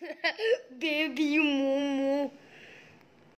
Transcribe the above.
Baby